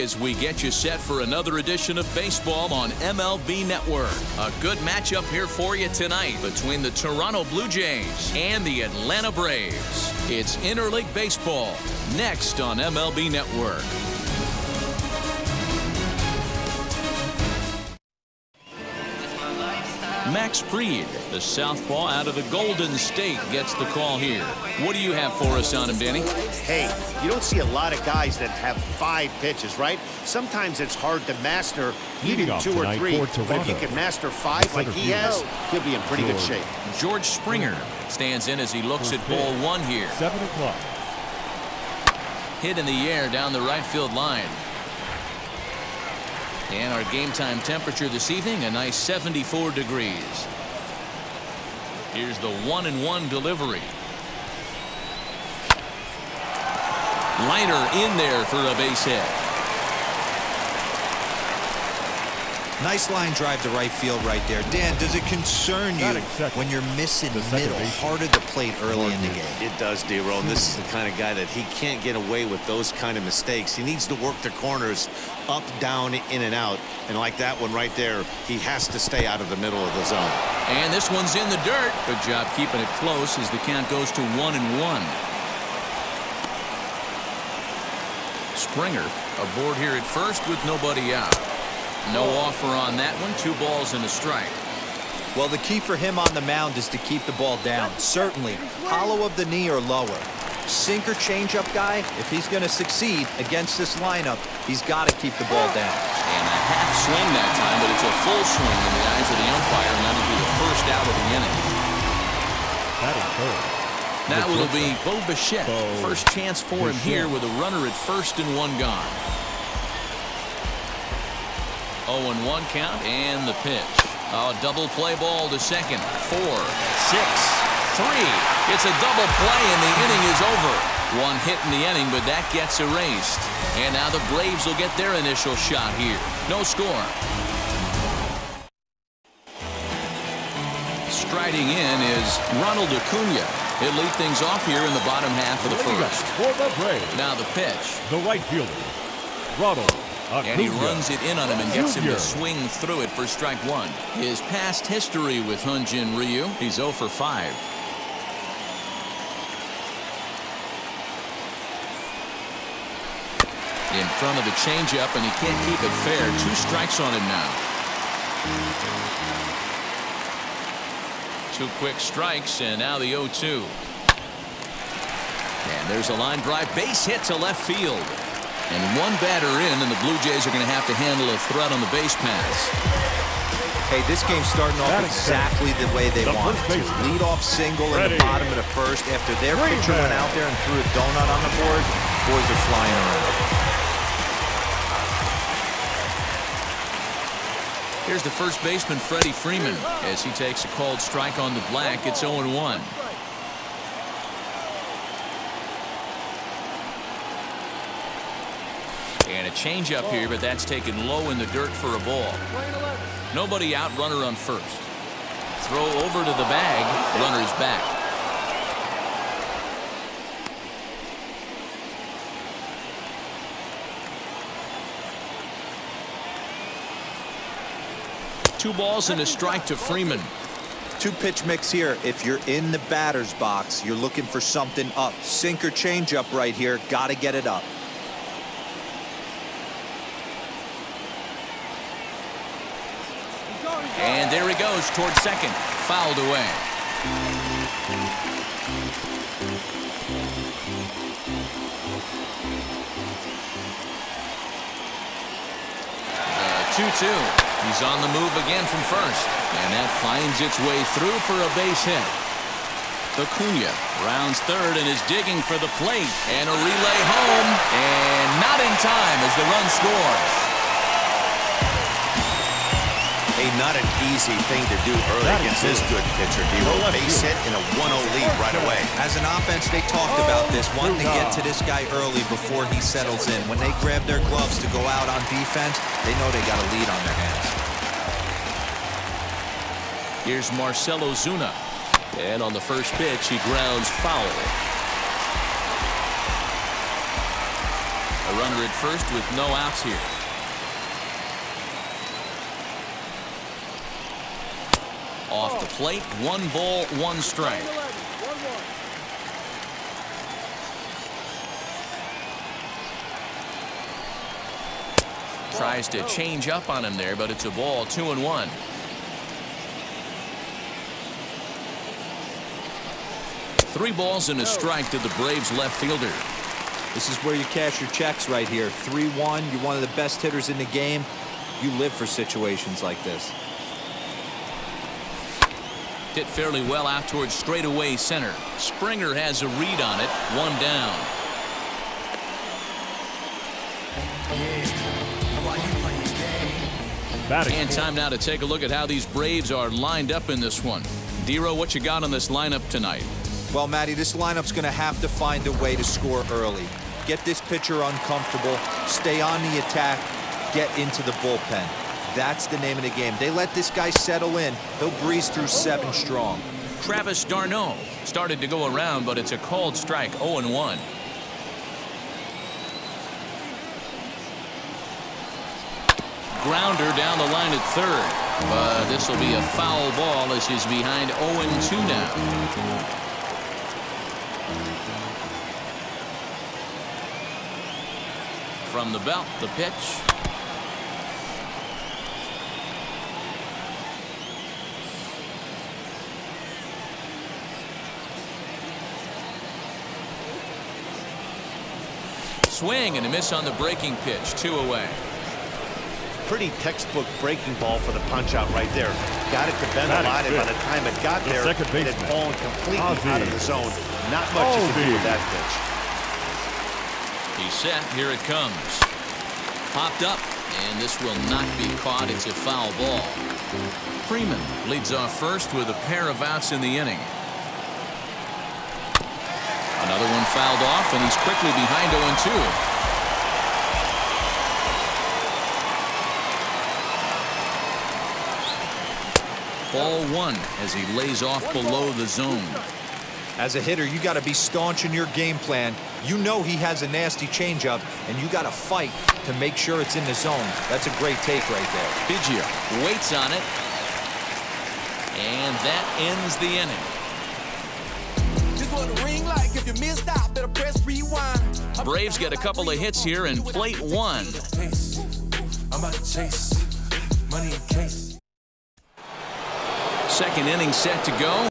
as we get you set for another edition of baseball on MLB Network. A good matchup here for you tonight between the Toronto Blue Jays and the Atlanta Braves. It's Interleague Baseball next on MLB Network. Max Fried, the southpaw out of the Golden State, gets the call here. What do you have for us on him, Danny? Hey, you don't see a lot of guys that have five pitches, right? Sometimes it's hard to master even two or three. But if you can master five like he has, he'll be in pretty good shape. George Springer stands in as he looks at ball one here. Seven o'clock. Hit in the air down the right field line. And our game time temperature this evening, a nice 74 degrees. Here's the one and one delivery. Liner in there for a base hit. Nice line drive to right field right there. Dan, does it concern you when you're missing the middle, hard at the plate early in the game? It does, D-Roll. This hmm. is the kind of guy that he can't get away with those kind of mistakes. He needs to work the corners up, down, in and out. And like that one right there, he has to stay out of the middle of the zone. And this one's in the dirt. Good job keeping it close as the count goes to one and one. Springer aboard here at first with nobody out. No offer on that one. Two balls and a strike. Well, the key for him on the mound is to keep the ball down. Certainly, hollow of the knee or lower. Sinker changeup guy, if he's going to succeed against this lineup, he's got to keep the ball down. And a half swing that time, but it's a full swing in the eyes of the umpire, and that'll be the first out of the inning. Now it'll be Bo Bichette. First chance for him here with a runner at first and one gone. 0-1 count and the pitch. A double play ball to second. Four, six, three. It's a double play and the inning is over. One hit in the inning, but that gets erased. And now the Braves will get their initial shot here. No score. Striding in is Ronald Acuna. He'll lead things off here in the bottom half of the first. For the Braves. Now the pitch. The right fielder, Ronald. And he runs it in on him and gets him to swing through it for strike one. His past history with Hyun-Jin Ryu, he's 0 for 5. In front of the changeup, and he can't keep it fair. Two strikes on him now. Two quick strikes, and now the 0-2. And there's a line drive base hit to left field. And one batter in, and the Blue Jays are going to have to handle a threat on the base pass. Hey, this game's starting off exactly the way they The want first it to. Lead off single in the bottom of the first. After their Green pitcher went out there and threw a donut on the board, boys are flying around. Here's the first baseman, Freddie Freeman, as he takes a called strike on the black. It's 0-1. And a changeup here, but that's taken low in the dirt for a ball. Nobody out, runner on first. Throw over to the bag, runner's back. Two balls and a strike to Freeman. Two pitch mix here. If you're in the batter's box, you're looking for something up. Sinker changeup right here. Got to get it up. And there he goes toward second. Fouled away. Uh, the 2-2. He's on the move again from first. And that finds its way through for a base hit. Acuna rounds third and is digging for the plate. And a relay home. And not in time as the run scores. Hey, not an easy thing to do early That against this good pitcher, The D-Roll. left Base hit and a 1-0 lead right away. As an offense, they talked about this, wanting to get to this guy early before he settles in. When they grab their gloves to go out on defense, they know they got a lead on their hands. Here's Marcell Ozuna. And on the first pitch, he grounds foul. A runner at first with no outs here. Off the plate, one ball, one strike. Tries to change up on him there, but it's a ball, two and one. Three balls and a strike to the Braves left fielder. This is where you cash your checks right here. 3-1, you're one of the best hitters in the game. You live for situations like this. Hit fairly well out towards straightaway center. Springer has a read on it. One down. Batting And time now to take a look at how these Braves are lined up in this one. Dero, what you got on this lineup tonight? Well, Matty, this lineup's going to have to find a way to score early. Get this pitcher uncomfortable, stay on the attack, get into the bullpen. That's the name of the game. They let this guy settle in. He'll breeze through seven strong. Travis d'Arnaud started to go around, but it's a called strike 0 1. Grounder down the line at third. But this will be a foul ball as he's behind 0 2 now. From the belt, the pitch. Swing and a miss on the breaking pitch. Two away. Pretty textbook breaking ball for the punch out right there. Got it to bend a Batting lot, and by the time it got The there, second it had baseman, fallen completely Ozzie. out of the zone. Not much you can do with that pitch. He's set. Here it comes. Popped up, and this will not be caught. It's a foul ball. Freeman leads off first with a pair of outs in the inning. Another one fouled off, and he's quickly behind 0 2. Ball one as he lays off below the zone. As a hitter, you got to be staunch in your game plan. You know he has a nasty changeup, and you got to fight to make sure it's in the zone. That's a great take right there. Biggio waits on it. And that ends the inning. Missed out, better press rewind. Braves get a couple of hits here in plate one. Second inning set to go.